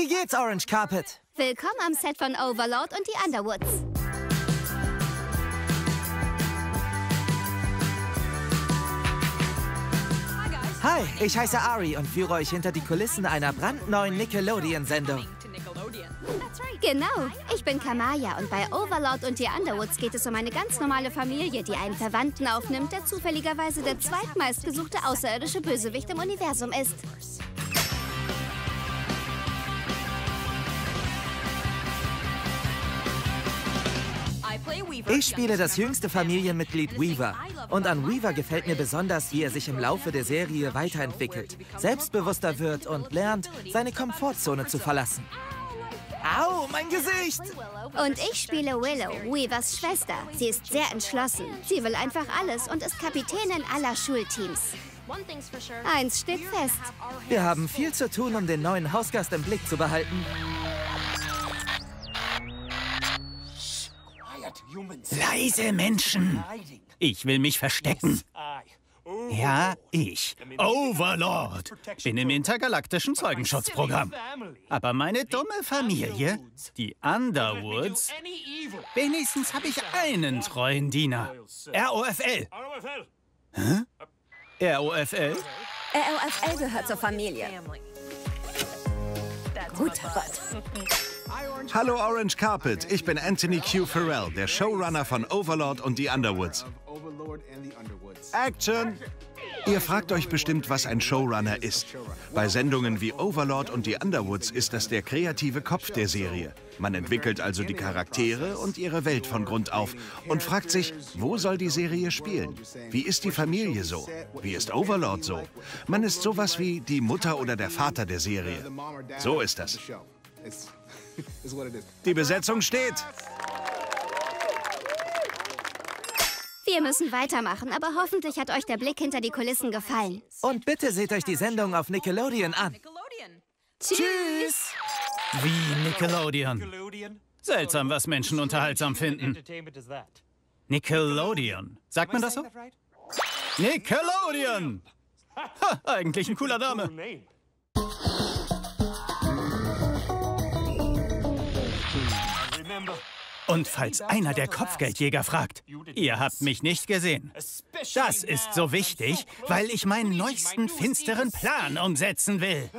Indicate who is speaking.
Speaker 1: Wie geht's, Orange Carpet?
Speaker 2: Willkommen am Set von Overlord und die Underwoods.
Speaker 1: Hi, ich heiße Ari und führe euch hinter die Kulissen einer brandneuen Nickelodeon-Sendung.
Speaker 2: Genau, ich bin Kamaya und bei Overlord und die Underwoods geht es um eine ganz normale Familie, die einen Verwandten aufnimmt, der zufälligerweise der zweitmeistgesuchte außerirdische Bösewicht im Universum ist.
Speaker 1: Ich spiele das jüngste Familienmitglied Weaver. Und an Weaver gefällt mir besonders, wie er sich im Laufe der Serie weiterentwickelt, selbstbewusster wird und lernt, seine Komfortzone zu verlassen. Au, mein Gesicht!
Speaker 2: Und ich spiele Willow, Weavers Schwester. Sie ist sehr entschlossen. Sie will einfach alles und ist Kapitänin aller Schulteams. Eins steht fest.
Speaker 1: Wir haben viel zu tun, um den neuen Hausgast im Blick zu behalten.
Speaker 3: Leise Menschen. Ich will mich verstecken. Ja, ich, Overlord, bin im intergalaktischen Zeugenschutzprogramm. Aber meine dumme Familie, die Underwoods, wenigstens habe ich einen treuen Diener. ROFL. Hä? ROFL?
Speaker 4: ROFL gehört zur Familie. Guter Gott.
Speaker 5: Hallo Orange Carpet, ich bin Anthony Q. Farrell, der Showrunner von Overlord und die Underwoods. Action! Ihr fragt euch bestimmt, was ein Showrunner ist. Bei Sendungen wie Overlord und die Underwoods ist das der kreative Kopf der Serie. Man entwickelt also die Charaktere und ihre Welt von Grund auf und fragt sich, wo soll die Serie spielen? Wie ist die Familie so? Wie ist Overlord so? Man ist sowas wie die Mutter oder der Vater der Serie. So ist das. Die Besetzung steht.
Speaker 2: Wir müssen weitermachen, aber hoffentlich hat euch der Blick hinter die Kulissen gefallen.
Speaker 1: Und bitte seht euch die Sendung auf Nickelodeon an.
Speaker 2: Tschüss!
Speaker 3: Wie Nickelodeon. Seltsam, was Menschen unterhaltsam finden. Nickelodeon. Sagt man das so? Nickelodeon! Ha, eigentlich ein cooler Name. Und falls einer der Kopfgeldjäger fragt, ihr habt mich nicht gesehen. Das ist so wichtig, weil ich meinen neuesten finsteren Plan umsetzen will.